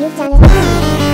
You've done it.